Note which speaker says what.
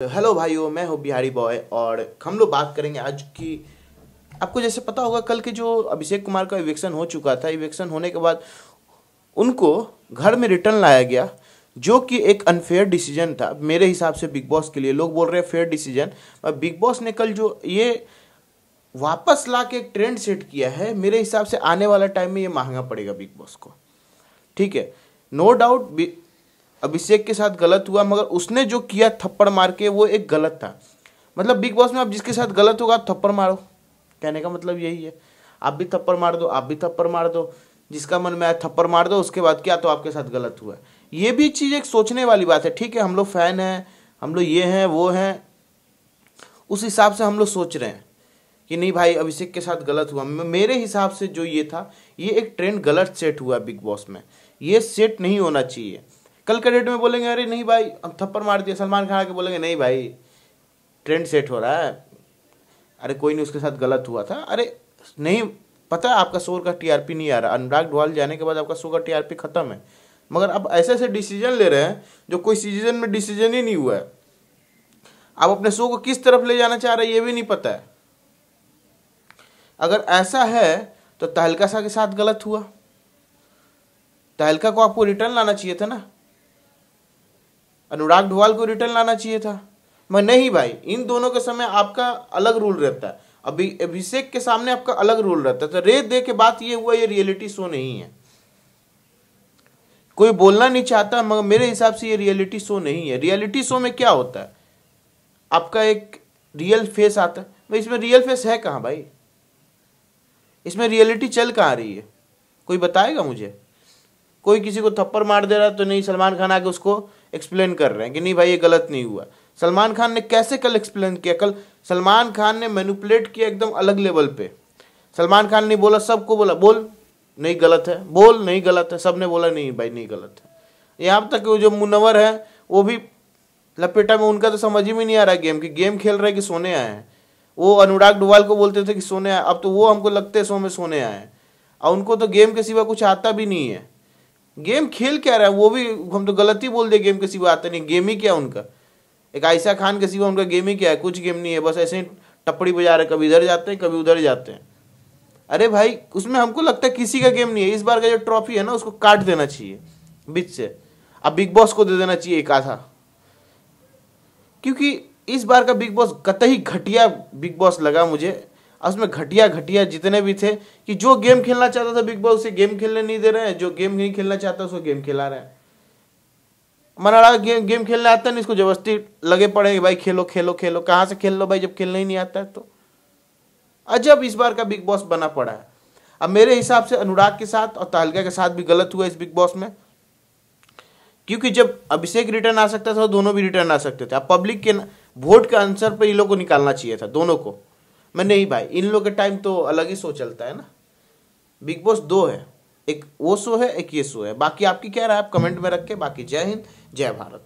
Speaker 1: Hello भाइयों, मैं हूँ बिहारी बॉय और हम लोग बात करेंगे आज की, आपको जैसे पता होगा, कल के जो अभिषेक कुमार का इवेक्शन हो चुका था इवेक्शन होने के बाद उनको घर में रिटर्न लाया गया, जो कि एक अनफेयर डिसीज़न था, मेरे हिसाब से बिग बॉस के लिए। लोग बोल रहे हैं फेयर डिसीज़न और बिग बॉस ने कल जो ये वापस ला के एक ट्रेंड सेट किया है, मेरे हिसाब से आने वाला टाइम में ये महँगा पड़ेगा बिग बॉस को। ठीक है? नो डाउट अभिषेक के साथ गलत हुआ, मगर उसने जो किया थप्पड़ मार के, वो एक गलत था। मतलब बिग बॉस में आप जिसके साथ गलत होगा, आप थप्पड़ मारो। कहने का मतलब यही है। आप भी थप्पड़ मार दो, आप भी थप्पड़ मार दो। जिसका मन में आया थप्पड़ मार दो, उसके बाद क्या? तो आपके साथ गलत हुआ। ये भी चीज़ एक सोचने वाली बात है। ठीक है, हम लोग फ़ैन हैं, हम लोग ये हैं, वो हैं। उस हिसाब से हम लोग सोच रहे हैं कि नहीं भाई, अभिषेक के साथ गलत हुआ। मेरे हिसाब से जो ये था, ये एक ट्रेंड गलत सेट हुआ बिग बॉस में। ये सेट नहीं होना चाहिए। कल के डेट में बोलेंगे, अरे नहीं भाई। हम थप्पड़ मार दिया, सलमान खान आके बोलेंगे, नहीं भाई ट्रेंड सेट हो रहा है। अरे कोई नहीं, उसके साथ गलत हुआ था। अरे नहीं, पता है आपका शो का टीआरपी नहीं आ रहा। अनुराग ढोल जाने के बाद आपका शो का टीआरपी खत्म है। मगर आप ऐसे ऐसे डिसीज़न ले रहे हैं, जो कोई सीज़न में डिसीज़न ही नहीं हुआ है। आप अपने शो को किस तरफ़ ले जाना चाह रहे हैं, ये भी नहीं पता है। अगर ऐसा है तो तहलका शाह के साथ गलत हुआ। तहलका को आपको रिटर्न लाना चाहिए था ना। अनुराग ढोवाल को रिटर्न लाना चाहिए था। मैं, नहीं भाई, इन दोनों के समय आपका अलग रूल रहता है। अभी, अभिषेक के सामने आपका अलग रूल रहता है। तो रेत दे के बात ये हुआ, ये रियलिटी शो नहीं है। कोई बोलना नहीं चाहता, मगर मेरे हिसाब से ये रियलिटी शो नहीं है। रियलिटी शो में क्या होता है? आपका एक रियल फेस आता है। भाई, इसमें रियल फेस है कहाँ भाई? इसमें रियलिटी चल कहाँ रही है? कोई बताएगा मुझे? कोई किसी को थप्पड़ मार दे रहा तो नहीं, सलमान खान आके उसको एक्सप्लेन कर रहे हैं कि नहीं भाई, ये गलत नहीं हुआ। सलमान खान ने कैसे कल एक्सप्लेन किया? कल सलमान खान ने मैनुपलेट किया एकदम अलग लेवल पे। सलमान खान ने बोला, सबको बोला, बोल, नहीं गलत है, बोल, नहीं गलत है। सबने बोला, नहीं भाई, नहीं गलत है। यहाँ तक वो जो मुनवर है, वो भी लपेटा में, उनका तो समझ ही में नहीं आ रहा गेम कि गेम खेल रहे कि सोने आए हैं। वो अनुराग डुवाल को बोलते थे कि सोने आए अब तो वो हमको लगते सो में सोने आए हैं। और उनको तो गेम के सिवा कुछ आता भी नहीं है। गेम खेल क्या रहा है? वो भी, हम तो गलत ही बोल दे गेम के सिवा, आता नहीं। गेम ही क्या उनका? एक आयशा खान के सिवा उनका गेम ही क्या है? कुछ गेम नहीं है। बस ऐसे ही टपड़ी बजा रहे कभी इधर जाते हैं, कभी उधर जाते हैं। अरे भाई, उसमें हमको लगता है किसी का गेम नहीं है। इस बार का जो ट्रॉफी है ना, उसको काट देना चाहिए, बीच से। अब बिग बॉस को दे देना चाहिए एक आधा। क्योंकि इस बार का बिग बॉस कतई घटिया बिग बॉस लगा मुझे। उसमें घटिया घटिया जितने भी थे कि जो गेम खेलना चाहता था बिग बॉस उसे गेम खेलने नहीं दे रहे हैं, जो गेम नहीं खेलना चाहता उसको गेम खिला रहे हैं। मनाड़ा गेम गेम खेलने आता नहीं इसको ज़बरदस्ती लगे पड़े कि भाई खेलो खेलो खेलो, कहाँ से खेल लो भाई, जब खेलना ही नहीं आता है तो। अजब इस बार का बिग बॉस बना पड़ा है। अब मेरे हिसाब से अनुराग के साथ और तालिका के साथ भी गलत हुआ इस बिग बॉस में। क्योंकि जब अभिषेक रिटर्न आ सकता था, दोनों भी रिटर्न आ सकते थे। अब पब्लिक के वोट के आंसर पर इन लोग को निकालना चाहिए था, दोनों को। मैं, नहीं भाई, इन लोग का टाइम तो अलग ही शो चलता है ना। बिग बॉस दो है, एक वो शो है, एक ये शो है। बाकी आपकी क्या राय आप कमेंट में रख के, बाकी जय हिंद, जय भारत।